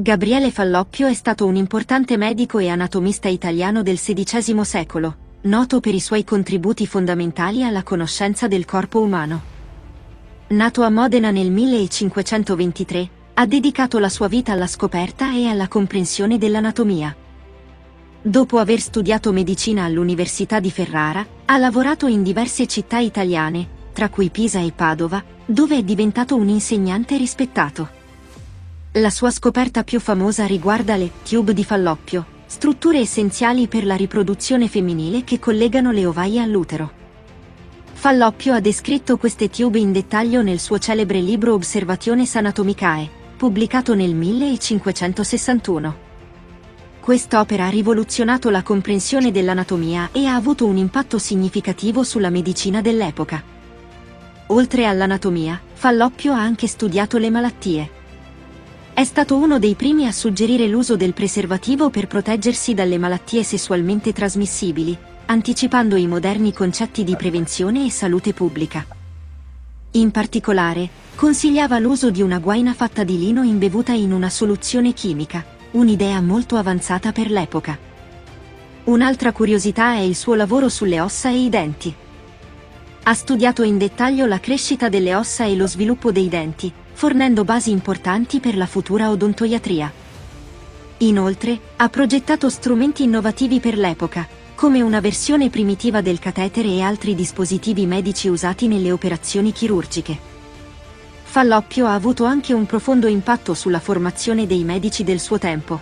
Gabriele Falloppio è stato un importante medico e anatomista italiano del XVI secolo, noto per i suoi contributi fondamentali alla conoscenza del corpo umano. Nato a Modena nel 1523, ha dedicato la sua vita alla scoperta e alla comprensione dell'anatomia. Dopo aver studiato medicina all'Università di Ferrara, ha lavorato in diverse città italiane, tra cui Pisa e Padova, dove è diventato un insegnante rispettato. La sua scoperta più famosa riguarda le tube di Falloppio, strutture essenziali per la riproduzione femminile che collegano le ovaie all'utero. Falloppio ha descritto queste tube in dettaglio nel suo celebre libro Observationes Anatomicae, pubblicato nel 1561. Quest'opera ha rivoluzionato la comprensione dell'anatomia e ha avuto un impatto significativo sulla medicina dell'epoca. Oltre all'anatomia, Falloppio ha anche studiato le malattie. È stato uno dei primi a suggerire l'uso del preservativo per proteggersi dalle malattie sessualmente trasmissibili, anticipando i moderni concetti di prevenzione e salute pubblica. In particolare, consigliava l'uso di una guaina fatta di lino imbevuta in una soluzione chimica, un'idea molto avanzata per l'epoca. Un'altra curiosità è il suo lavoro sulle ossa e i denti. Ha studiato in dettaglio la crescita delle ossa e lo sviluppo dei denti, fornendo basi importanti per la futura odontoiatria. Inoltre, ha progettato strumenti innovativi per l'epoca, come una versione primitiva del catetere e altri dispositivi medici usati nelle operazioni chirurgiche. Falloppio ha avuto anche un profondo impatto sulla formazione dei medici del suo tempo.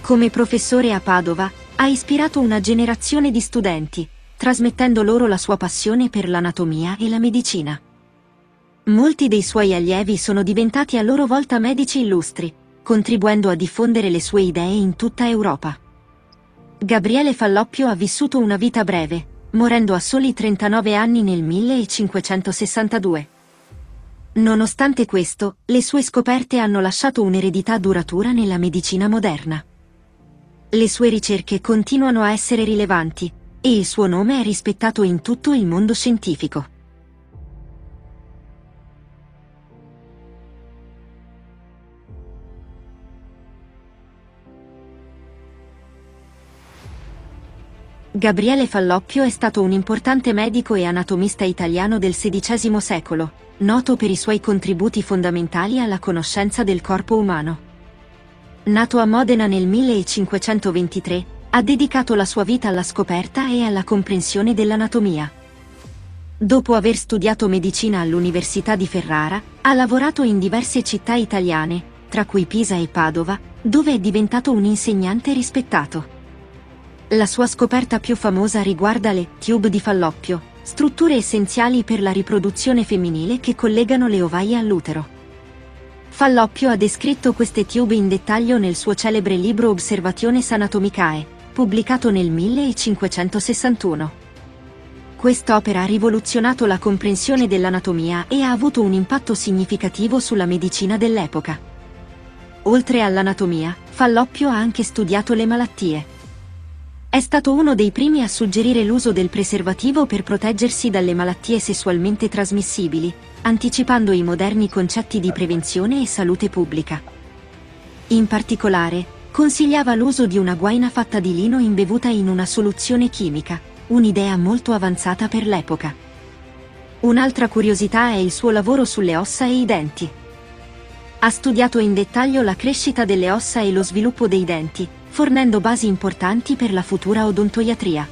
Come professore a Padova, ha ispirato una generazione di studenti, trasmettendo loro la sua passione per l'anatomia e la medicina. Molti dei suoi allievi sono diventati a loro volta medici illustri, contribuendo a diffondere le sue idee in tutta Europa. Gabriele Falloppio ha vissuto una vita breve, morendo a soli 39 anni nel 1562. Nonostante questo, le sue scoperte hanno lasciato un'eredità duratura nella medicina moderna. Le sue ricerche continuano a essere rilevanti, e il suo nome è rispettato in tutto il mondo scientifico. Gabriele Falloppio è stato un importante medico e anatomista italiano del XVI secolo, noto per i suoi contributi fondamentali alla conoscenza del corpo umano. Nato a Modena nel 1523, ha dedicato la sua vita alla scoperta e alla comprensione dell'anatomia. Dopo aver studiato medicina all'Università di Ferrara, ha lavorato in diverse città italiane, tra cui Pisa e Padova, dove è diventato un insegnante rispettato. La sua scoperta più famosa riguarda le tube di Falloppio, strutture essenziali per la riproduzione femminile che collegano le ovaie all'utero. Falloppio ha descritto queste tube in dettaglio nel suo celebre libro Observationes Anatomicae, pubblicato nel 1561. Quest'opera ha rivoluzionato la comprensione dell'anatomia e ha avuto un impatto significativo sulla medicina dell'epoca. Oltre all'anatomia, Falloppio ha anche studiato le malattie. È stato uno dei primi a suggerire l'uso del preservativo per proteggersi dalle malattie sessualmente trasmissibili, anticipando i moderni concetti di prevenzione e salute pubblica. In particolare, consigliava l'uso di una guaina fatta di lino imbevuta in una soluzione chimica, un'idea molto avanzata per l'epoca. Un'altra curiosità è il suo lavoro sulle ossa e i denti. Ha studiato in dettaglio la crescita delle ossa e lo sviluppo dei denti, fornendo basi importanti per la futura odontoiatria.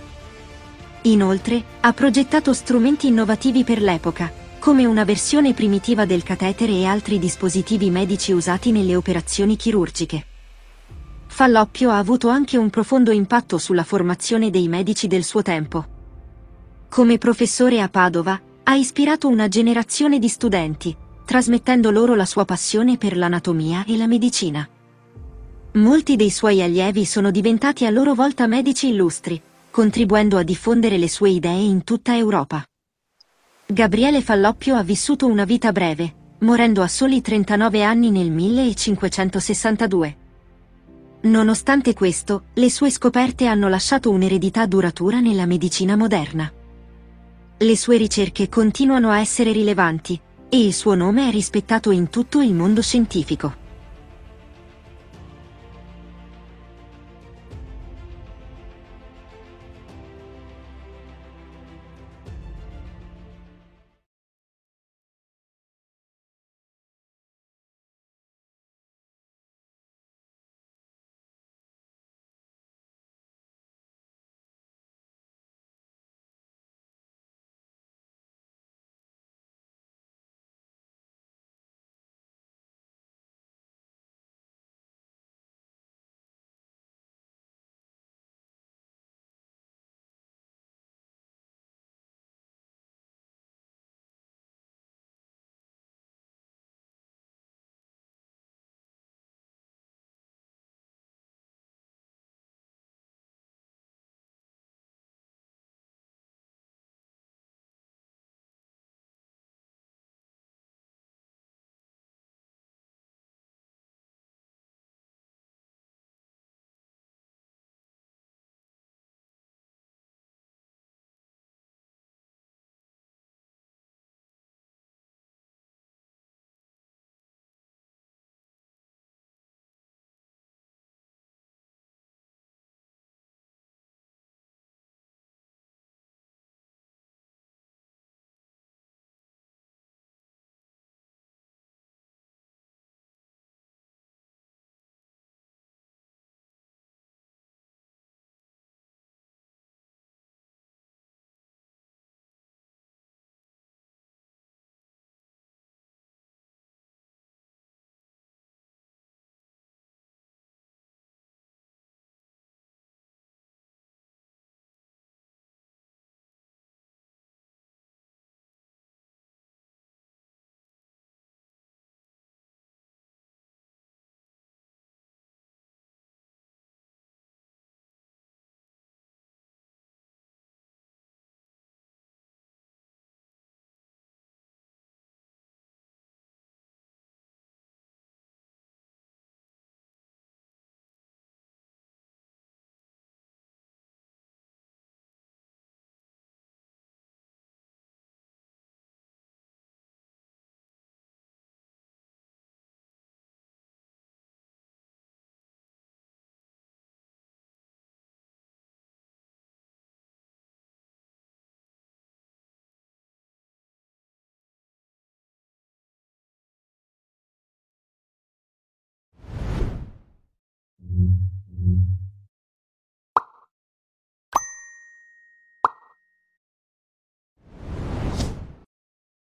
Inoltre, ha progettato strumenti innovativi per l'epoca, come una versione primitiva del catetere e altri dispositivi medici usati nelle operazioni chirurgiche. Falloppio ha avuto anche un profondo impatto sulla formazione dei medici del suo tempo. Come professore a Padova, ha ispirato una generazione di studenti, trasmettendo loro la sua passione per l'anatomia e la medicina. Molti dei suoi allievi sono diventati a loro volta medici illustri, contribuendo a diffondere le sue idee in tutta Europa. Gabriele Falloppio ha vissuto una vita breve, morendo a soli 39 anni nel 1562. Nonostante questo, le sue scoperte hanno lasciato un'eredità duratura nella medicina moderna. Le sue ricerche continuano a essere rilevanti, e il suo nome è rispettato in tutto il mondo scientifico.